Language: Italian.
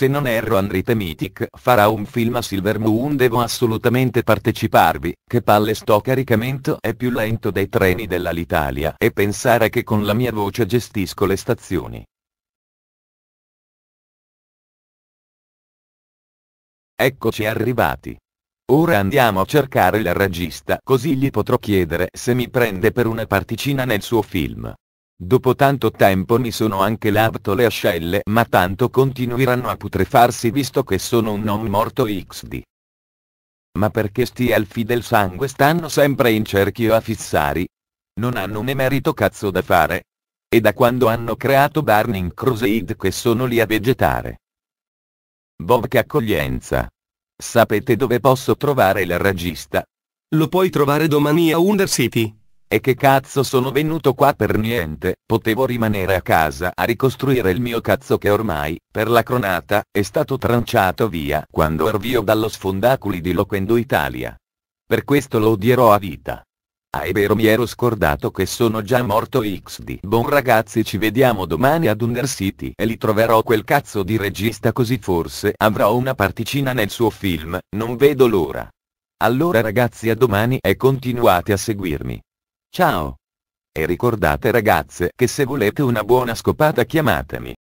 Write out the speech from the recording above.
se non erro Andrite Mythic farà un film a Silver Moon devo assolutamente parteciparvi, che palle sto caricamento è più lento dei treni dell'Alitalia e pensare che con la mia voce gestisco le stazioni. Eccoci arrivati. Ora andiamo a cercare il regista così gli potrò chiedere se mi prende per una particina nel suo film. Dopo tanto tempo mi sono anche lavato le ascelle ma tanto continueranno a putrefarsi visto che sono un non morto XD. Ma perché sti elfi del sangue stanno sempre in cerchio a fissari? Non hanno un emerito cazzo da fare? E da quando hanno creato Burning Crusade che sono lì a vegetare? Bob che accoglienza! Sapete dove posso trovare il regista? Lo puoi trovare domani a Undercity. E che cazzo sono venuto qua per niente, potevo rimanere a casa a ricostruire il mio cazzo che ormai, per la cronata, è stato tranciato via quando ervio dallo sfondaculi di Loquendo Italia. Per questo lo odierò a vita. Ah è vero mi ero scordato che sono già morto XD. Buon ragazzi ci vediamo domani ad Undercity e li troverò quel cazzo di regista così forse avrò una particina nel suo film, non vedo l'ora. Allora ragazzi a domani e continuate a seguirmi. Ciao! E ricordate ragazze che se volete una buona scopata chiamatemi.